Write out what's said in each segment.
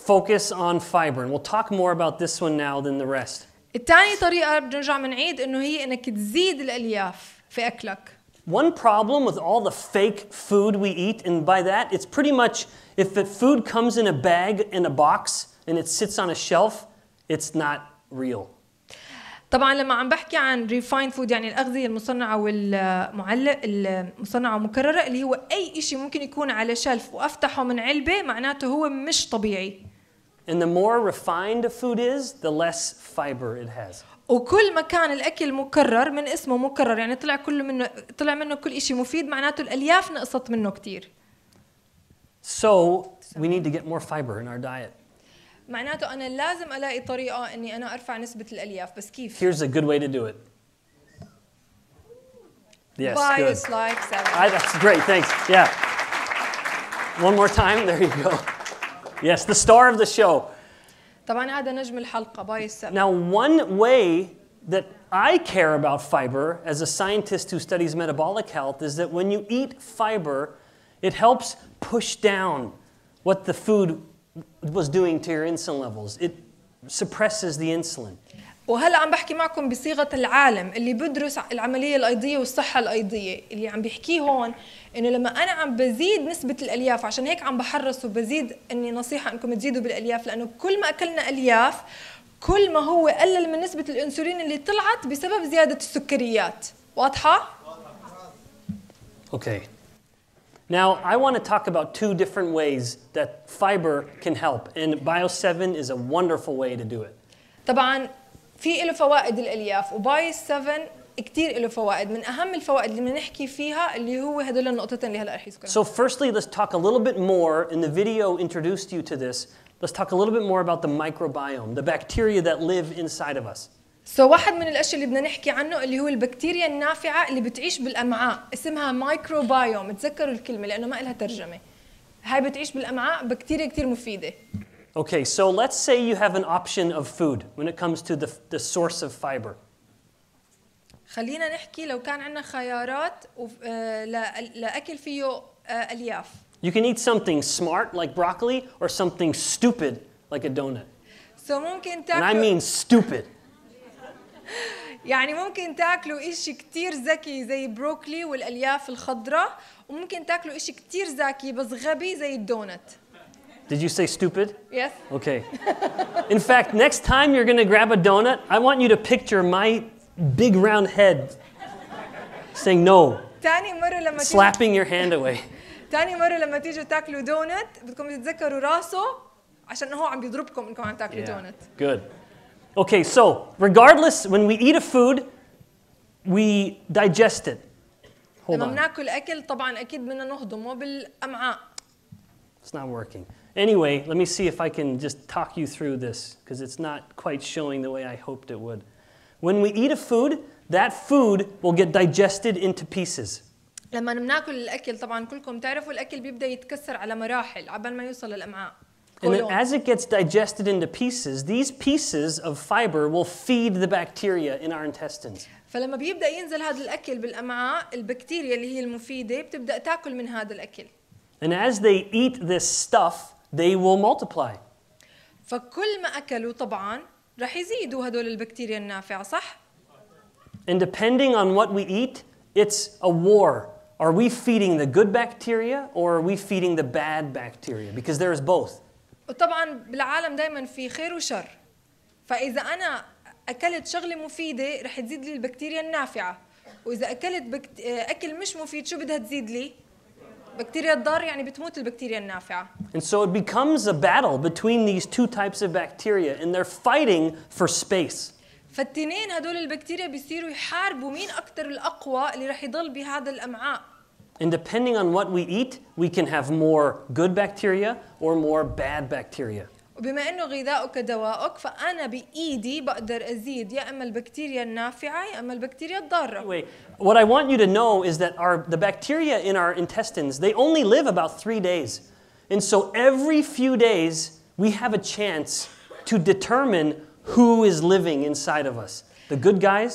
focus on fiber. And we'll talk more about this one now than the rest. الثاني طريقة بنرجع بنعيد انه هي انك تزيد الالياف في اكلك One problem with all the fake food we eat, and by that, it's pretty much if the food comes in a bag in a box and it sits on a shelf, it's not real. طبعا لما عم بحكي عن ريفاين فود يعني الاغذيه المصنعه والمعلق المصنعه ومكرره اللي هو اي شيء ممكن يكون على شلف وافتحه من علبه معناته هو مش طبيعي And the more refined a food is, the less fiber it has. وكل ما كان الاكل مكرر من اسمه مكرر يعني طلع كله منه طلع منه كل شيء مفيد معناته الالياف نقصت منه كثير So we need to get more fiber in our diet. معناته انا لازم الاقي طريقه اني انا ارفع نسبه الالياف بس كيف Here's a good way to do it. Yes, Buy a good. slide seven. I, that's great, thanks. Yeah. One more time, there you go. Yes, the star of the show. طبعا هذا نجم الحلقه باي السبت Now, one way that I care about fiber as a scientist who studies metabolic health is that when you eat fiber, it helps push down what the food was doing to your insulin levels. It suppresses the insulin. وهلا عم بحكي معكم بصيغة العالم اللي بدرس العملية الأيضية والصحة الأيضية اللي عم بيحكيه هون إنه لما أنا عم بزيد نسبة الألياف عشان هيك عم بحرص وبزيد إني نصيحة إنكم تزيدوا بالألياف لأنه كل ما أكلنا ألياف كل ما هو قلل من نسبة الإنسولين اللي طلعت بسبب زيادة السكريات واضحة Okay. Now, I want to talk about two different ways that fiber can help, and Bio7 is a wonderful way to do it. طبعا في له فوائد الألياف وباي 7 كثير له فوائد. من أهم الفوائد اللي بدنا نحكي فيها اللي هو هدول النقطتين اللي هلأ رح يذكرهم So, firstly, let's talk a little bit more. In the video introduced you to this, let's talk a little bit more about the microbiome, the bacteria that live inside of us. سو so, واحد من الأشياء اللي بدنا نحكي عنه اللي هو البكتيريا النافعة اللي بتعيش بالأمعاء اسمها مايكروبايوم تذكروا الكلمة لأنه ما لها ترجمة. هاي بتعيش بالأمعاء بكتيريا كثير مفيدة. Okay, so let's say you have an option of food when it comes to the, the source of fiber. خلينا نحكي لو كان عندنا خيارات وف- آه، لا- لاكل فيه آه، الياف You can eat something smart like broccoli or something stupid like a donut. سو so, ممكن And I تاكلوا mean stupid. يعني ممكن تاكلوا إشي كتير ذكي زي بروكلي والالياف الخضراء وممكن تاكلوا إشي كتير ذكي بس غبي زي الدونت Did you say stupid? يس Okay. In fact, next time you're going to grab a donut, I want you to picture my big round head saying no, تاني مرة لما تيجي slapping your hand away. تاني مرة لما تيجوا تاكلوا دونت بدكم تتذكروا راسه عشان هو عم بيضربكم انكم عم تاكلوا دونت Good. Okay, so regardless, when we eat a food, we digest it. Hold لما on. بناكل اكل طبعا اكيد بدنا نهضمه بالامعاء It's not working. Anyway, let me see if I can just talk you through this because it's not quite showing the way I hoped it would. When we eat a food, that food will get digested into pieces. لما بناكل الاكل طبعا كلكم تعرفوا الاكل بيبدا يتكسر على مراحل عبال ما يوصل للامعاء And then كولون. as it gets digested into pieces, these pieces of fiber will feed the bacteria in our intestines. فلما بيبدا ينزل هذا الاكل بالامعاء البكتيريا اللي هي المفيده بتبدا تاكل من هذا الاكل And as they eat this stuff, they will multiply. فكل ما اكلوا طبعا رح يزيدوا هدول البكتيريا النافعه صح And depending on what we eat, it's a war. Are we feeding the good bacteria or are we feeding the bad bacteria? Because there is both. وطبعا بالعالم دائما في خير وشر فاذا انا اكلت شغله مفيده رح تزيد لي البكتيريا النافعه واذا اكلت بكت... اكل مش مفيد شو بدها تزيد لي بكتيريا الضار يعني بتموت البكتيريا النافعه And so it becomes a battle between these two types of bacteria, and they're fighting for space. فالتنين هدول البكتيريا بيصيروا يحاربوا مين أكثر الاقوى اللي رح يضل بهذا الامعاء And depending on what we eat, we can have more good bacteria or more bad bacteria. وبما انه غذائك دواءك فانا بايدي بقدر ازيد يا اما البكتيريا النافعه يا اما البكتيريا الضاره Anyway, what I want you to know is that our, the bacteria in our intestines, they only live about three days. And so every few days, we have a chance to determine who is living inside of us the good guys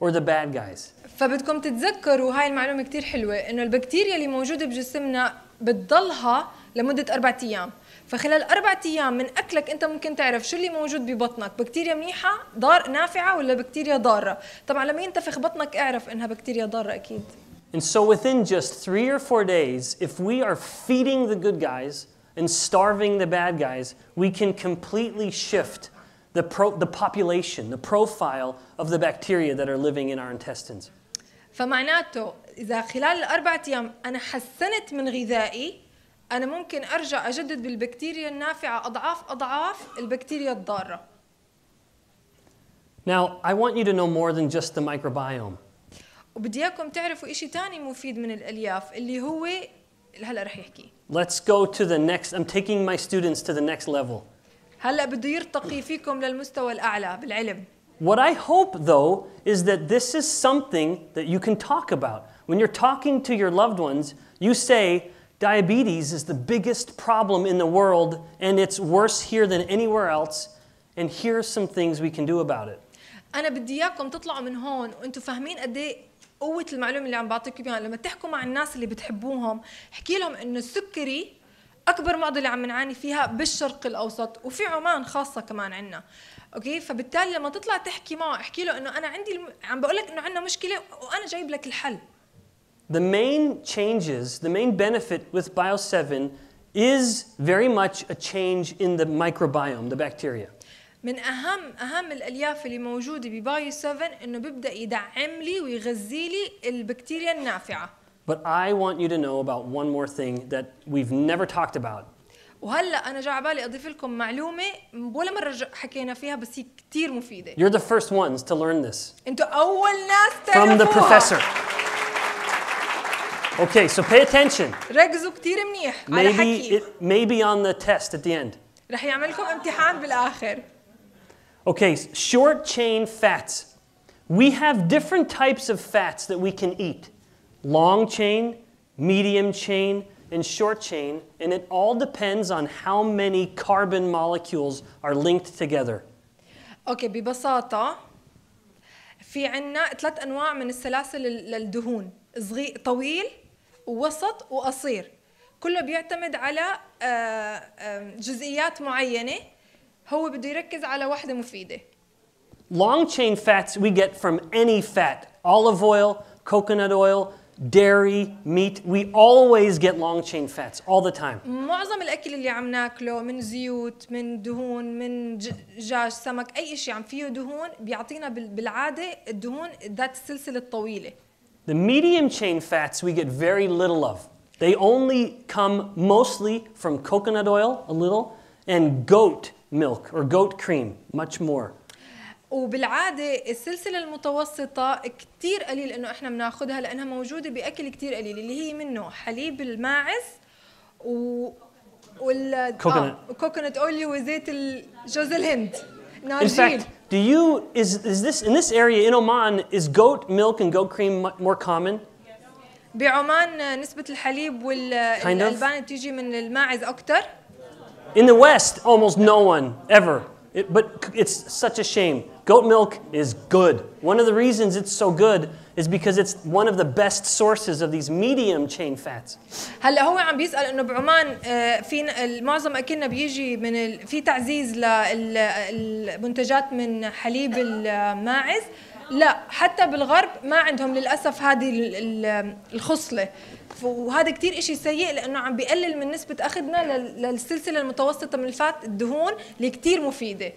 or the bad guys. فبدكم تتذكروا هاي المعلومه كتير حلوة انه البكتيريا اللي موجوده بجسمنا بتضلها لمده أربعة أيام فخلال أربعة أيام من أكلك أنت ممكن تعرف شو اللي موجود ببطنك بكتيريا منيحة ضار نافعة ولا بكتيريا ضارة طبعا لما ينتفخ بطنك اعرف إنها بكتيريا ضارة أكيد And so within just three or four days, if we are feeding the good guys and starving the bad guys, we can completely shift the, pro- the population, the profile of the bacteria that are living in our intestines. فمعناته إذا خلال الأربعة أيام أنا حسنت من غذائي أنا ممكن أرجع أجدد بالبكتيريا النافعة أضعاف أضعاف البكتيريا الضارة Now, I want you to know more than just the microbiome. وبدي إياكم تعرفوا إشي تاني مفيد من الألياف اللي هو هلا رح يحكي Let's go to the next. I'm taking my students to the next level. هلا بده يرتقي فيكم للمستوى الأعلى بالعلم What I hope, though, is that this is something that you can talk about. When you're talking to your loved ones, you say, Diabetes is the biggest problem in the world, and it's worse here than anywhere else, and here are some things we can do about it. أنا بدي إياكم تطلعوا من هون وأنتم فاهمين قد إيه قوة المعلومة اللي عم بعطيكم إياها. لما تحكوا مع الناس اللي بتحبوهم احكي لهم إنه السكري أكبر معضلة عم نعاني فيها بالشرق الأوسط وفي عمان خاصة كمان عنا. أوكي؟ فبالتالي لما تطلع تحكي معه احكي له إنه أنا عندي الم... عم بقول لك إنه عندنا مشكلة وأنا جايب لك الحل. The main changes, the main benefit with Bio 7 is very much a change in the microbiome, the bacteria. من اهم اهم الالياف اللي موجوده ببايو 7 انه بيبدا يدعم لي ويغذي لي البكتيريا النافعه But I want you to know about one more thing that we've never talked about. وهلا انا جا على بالي اضيف لكم معلومه ولا مره ج- حكينا فيها بس هي كثير مفيده You're the first ones to learn this انتوا اول ناس from the تعرفوها professor. Okay, so pay attention. ركزوا كثير منيح على Maybe حكي it may be on the test at the end. رح يعمل لكم امتحان بالاخر Okay, s- short chain fats. We have different types of fats that we can eat long chain, medium chain, and short chain, and it all depends on how many carbon molecules are linked together. اوكي ببساطه في عنا ثلاث انواع من السلاسل لل- للدهون صغير طويل ووسط وقصير كله بيعتمد على آه، جزئيات معينة. هو بده يركز على واحدة مفيدة. Long chain fats we get from any fat. Olive oil, coconut oil, dairy, meat. We always get long chain fats all the time. معظم الأكل اللي عم ناكله من زيوت من دهون من دجاج سمك أي شيء عم فيه دهون بيعطينا بال- بالعادة الدهون ذات السلسله الطويلة. The medium chain fats we get very little of. They only come mostly from coconut oil, a little, and goat milk or goat cream, much more. وبالعاده السلسله المتوسطه كثير قليل انه احنا بناخذها لانها موجوده باكل كثير قليل اللي هي منه حليب الماعز و وال Coconut. كوكونات اويل هو زيت ال- جوز الهند In نارجيل fact, do you is is this in this area in Oman is goat milk and goat cream mu- more common? بعمان نسبه الحليب Kind of. والالبان بتيجي من الماعز اكثر In the West, almost no one ever. It, but c- it's such a shame. Goat milk is good. One of the reasons it's so good is because it's one of the best sources of these medium chain fats. هلا هو عم بيسال انه بعمان آه، في ن- معظم اكلنا بيجي من ال... في تعزيز للمنتجات من حليب الماعز لا حتى بالغرب ما عندهم للأسف هذه ال- ال- الخصلة. ف- وهذا كتير إشي سيء لأنه عم بيقلل من نسبة أخذنا لل- للسلسلة المتوسطة من الفات الدهون اللي كتير مفيدة.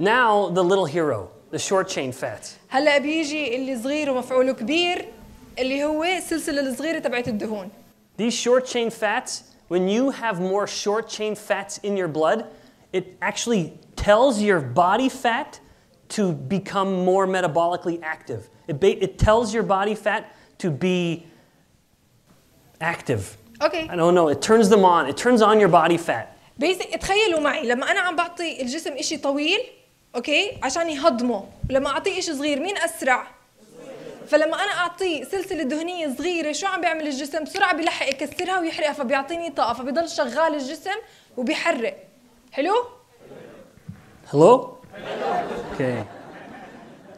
Now, the little hero, the short chain fats. هلأ بيجي اللي صغير ومفعوله كبير اللي هو السلسله الصغيرة تبعت الدهون. These short chain fats, when you have more short chain fats in your blood, it actually tells your body fat to become more metabolically active. It, ba- it tells your body fat to be active. اوكي I don't know, it turns them on. It turns on your body fat. بيسك تخيلوا معي لما انا عم بعطي الجسم إشي طويل اوكي عشان يهضمه ولما اعطيه إشي صغير مين اسرع فلما انا اعطيه سلسله دهنيه صغيره شو عم بيعمل الجسم بسرعه بيلحق يكسرها ويحرقها فبيعطيني طاقه فبيضل شغال الجسم وبيحرق حلو Hello? Okay.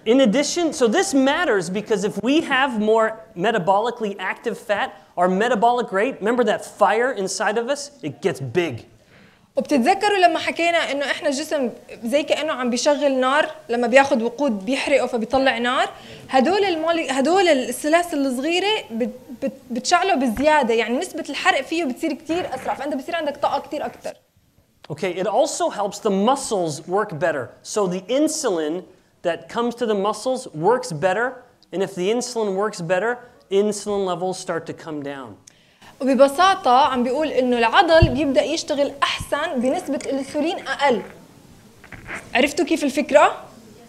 In addition, so this matters because if we have more metabolically active fat, our metabolic rate, remember that fire inside of us, it gets big. وبتتذكروا لما حكينا إنه إحنا الجسم زي كأنه عم بيشغل نار لما بياخذ وقود بيحرقه فبيطلع نار هدول المولي هدول السلاسل الصغيرة بت بت بتشعله بزيادة يعني نسبة الحرق فيه بتصير كثير أسرع فأنت بصير عندك طاقة كثير أكثر Okay, it also helps the muscles work better. So the insulin that comes to the muscles works better, and if the insulin works better, insulin levels start to come down. وببساطة عم بيقول إنه العضل بيبدأ يشتغل أحسن بنسبة الأنسولين أقل. عرفتوا كيف الفكرة؟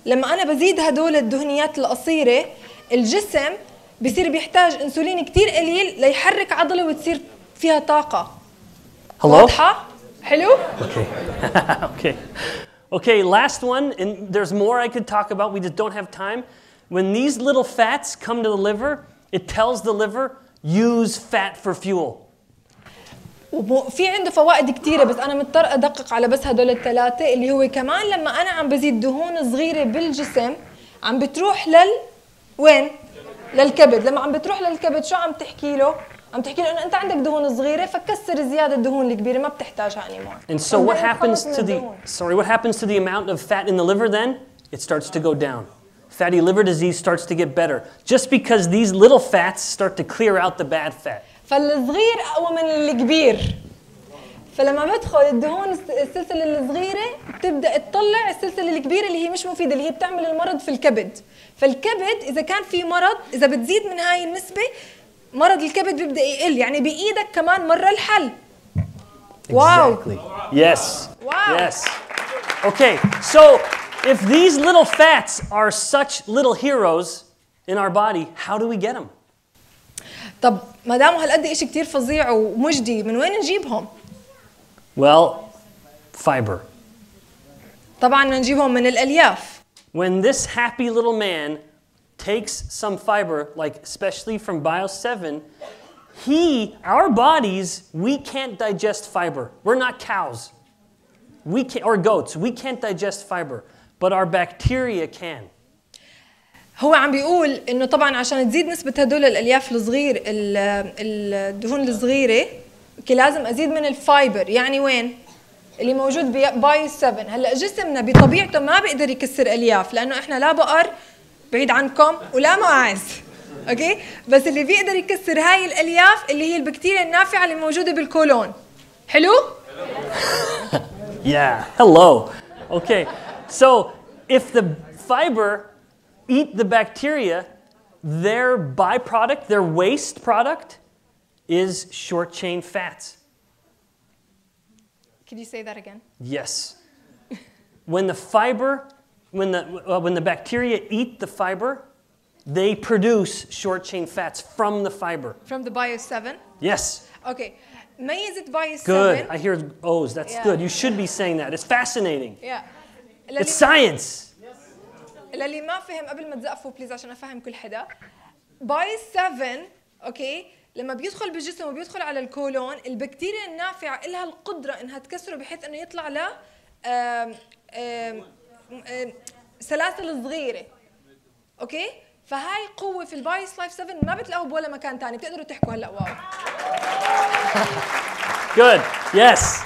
لما أنا بزيد هدول الدهنيات القصيرة الجسم بصير بيحتاج أنسولين كتير قليل ليحرك عضلة وتصير فيها طاقة. Hello? واضحة؟ حلو؟ Okay. okay. Okay, last one, and there's more I could talk about, we just don't have time. When these little fats come to the liver, it tells the liver, use fat for fuel. وفي عنده فوائد كثيرة بس أنا مضطر أدقق على بس هدول الثلاثة اللي هو كمان لما أنا عم بزيد دهون صغيرة بالجسم عم بتروح لل وين؟ للكبد، لما عم بتروح للكبد شو عم تحكي له؟ عم تحكي له إنه أنت عندك دهون صغيرة فكسر زيادة الدهون الكبيرة ما بتحتاجها anymore. And so what happens to the sorry, what happens to the amount of fat in the liver then? It starts to go down. Fatty liver disease starts to get better just because these little fats start to clear out the bad fat. فالصغير أقوى من الكبير فلما بدخل الدهون الس- السلسلة الصغيرة بتبدأ تطلع السلسلة الكبيرة اللي هي مش مفيدة اللي هي بتعمل المرض في الكبد فالكبد إذا كان في مرض إذا بتزيد من هاي النسبة مرض الكبد بيبدأ يقل يعني بإيدك كمان مرة الحل. واو. يس واو. يس أوكي سو if these little fats are such little heroes in our body how do we get them طب ما دام هالقد شيء كثير فظيع ومجدي من وين نجيبهم؟ Well fiber. طبعا نجيبهم من الألياف. When this happy little man takes some fiber, like especially from Bio 7, he, our bodies, we can't digest fiber. We're not cows. We can, or goats. We can't digest fiber, but our bacteria can. هو عم بيقول انه طبعا عشان تزيد نسبه هدول الالياف الصغير ال- الدهون الصغيره اوكي لازم ازيد من الفايبر يعني وين اللي موجود باي 7 هلا جسمنا بطبيعته ما بيقدر يكسر الياف لانه احنا لا بقر بعيد عنكم ولا ماعز اوكي بس اللي بيقدر يكسر هاي الالياف اللي هي البكتيريا النافعه اللي موجوده بالكولون حلو Yeah, hello. Okay, so if the fiber eat the bacteria, their byproduct, their waste product, is short chain fats. Could you say that again Yes. when the fiber, when the, uh, when the bacteria eat the fiber, they produce short chain fats from the fiber. from the bio 7 Yes. اوكي ميزه بايو 7 Good. I hear O's. That's Yeah. good. You should be saying that. It's fascinating. يا It's science. للي ما فهم قبل ما تزقفوا بليز عشان افهم كل حدا باي 7 اوكي لما بيدخل بالجسم وبيدخل على الكولون البكتيريا النافعه لها القدره انها تكسره بحيث انه يطلع له آم، آم، آم، سلاسل صغيره اوكي فهاي قوة في البايس لايف 7 ما بتلاقوها بولا مكان تاني بتقدروا تحكوا هلا واو Good. Yes.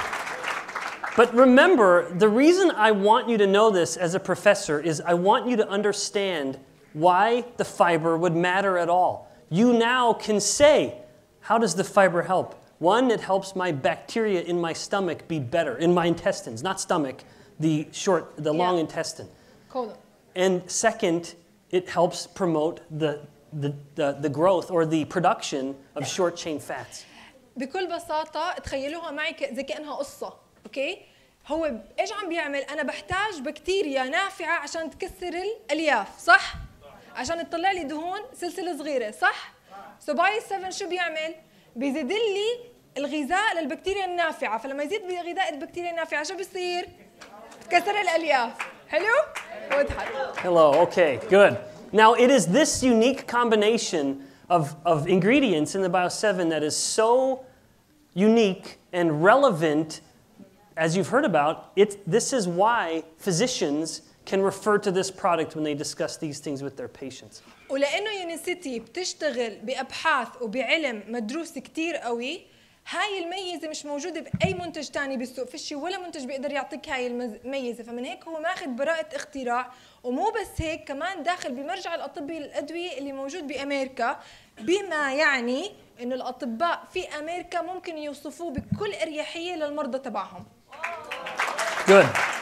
But remember, the reason I want you to know this as a professor is I want you to understand why the fiber would matter at all. You now can say, how does the fiber help? One, it helps my bacteria in my stomach be better, in my intestines, not stomach, the short, the long Yeah. intestine. كولون And second, it helps promote the, the, the, the growth or the production of short chain fats. بكل بساطة تخيلوها معي زي كأنها قصة، أوكي؟ هو إيش عم بيعمل؟ أنا بحتاج بكتيريا نافعة عشان تكسر الألياف، صح؟ عشان تطلع لي دهون سلسلة صغيرة، صح؟ سو باي 7 شو بيعمل؟ بيزيد لي الغذاء للبكتيريا النافعة، فلما يزيد بغذاء البكتيريا النافعة شو بيصير؟ تكسر الألياف، حلو؟ وضحت. Hello, okay, good. Now, it is this unique combination of, of ingredients in the Bio 7 that is so unique and relevant, as you've heard about. It, this is why physicians can refer to this product when they discuss these things with their patients. ولانه يونيسيتي بتشتغل بابحاث وبعلم مدروس كتير قوي هاي الميزة مش موجودة بأي منتج تاني بالسوق فيش ولا منتج بيقدر يعطيك هاي الميزه فمن هيك هو ماخذ براءة اختراع ومو بس هيك كمان داخل بمرجع الأطباء الأدوية اللي موجود بأمريكا بما يعني إنه الأطباء في أمريكا ممكن يوصفوه بكل أريحية للمرضى تبعهم Good.